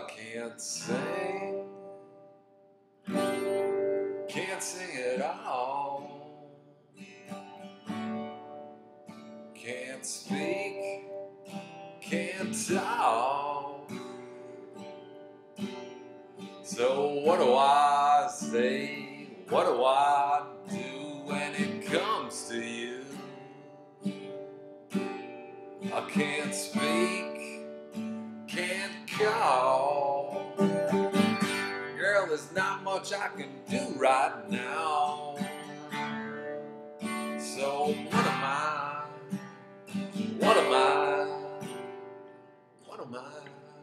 I can't sing, can't sing at all, can't speak, can't talk. So what do I say? What do I do when it comes to you? I can't speak, can't call not much I can do right now. So what am I? What am I? What am I?